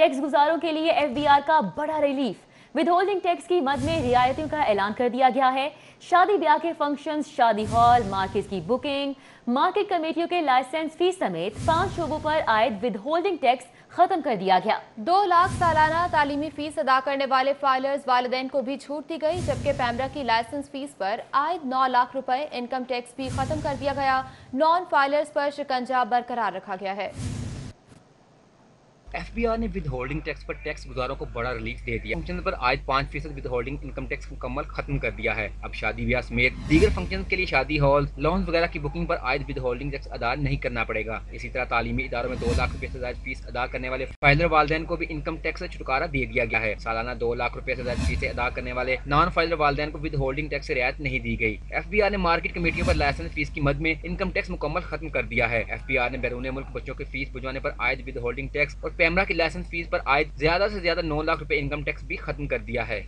Tax गुजारों के लिए FBR का बड़ा रिलीफ। विद होल्डिंग टैक्स की मद में रियायतों का ऐलान कर दिया गया है। शादी ब्याह के फ़ंक्शंस, शादी हॉल मार्केट की बुकिंग मार्केट कमेटियों के लाइसेंस फ़ीस समेत पाँच शोबों पर आयद विद होल्डिंग टैक्स खत्म कर दिया गया। दो लाख सालाना तालीमी फ़ीस अदा करने वाले फाइलर्स वालदेन को भी छूट दी गई जबकि पैमरा की लाइसेंस फ़ीस पर आयद नौ लाख रुपए इनकम टैक्स भी खत्म कर दिया गया। नॉन फाइलर्स पर शिकंजा बरकरार रखा गया है। एफबीआर ने विद होल्डिंग टैक्स पर टैक्स गुजारों को बड़ा रिलीफ दे दिया। फ़ंक्शन पर आज पाँच फ़ीसद विद होल्डिंग इनकम टैक्स मुकम्मल खत्म कर दिया है। अब शादी ब्याह समेत दीगर फ़ंक्शन के लिए शादी हॉल लॉन्स वगैरह की बुकिंग पर आज विद होल्डिंग टैक्स अदा नहीं करना पड़ेगा। इसी तरह तालीमी इदारों में दो लाख रुपए से ज़्यादा फ़ीस अदा करने वाले फाइलर वालदेन को भी इनकम टैक्स से छुटकारा दे दिया गया है। सालाना दो लाख रुपए से ज़्यादा फ़ीस अदा करने वाले नॉन फाइलर वालदेन को विद होल्डिंग टैक्स से रियायत नहीं दी गई। FBR ने मार्केट कमेटियों पर लाइसेंस फ़ीस की मद में इनकम टैक्स मुकम्मल खत्म कर दिया है। एफ़ ने बैरून मुल्क बच्चों की फ़ीस बुझाने पर आयद विद होल्डिंग टैक्स और पैमरा की लाइसेंस फ़ीस पर आए ज़्यादा से ज़्यादा नौ लाख रुपए इनकम टैक्स भी खत्म कर दिया है।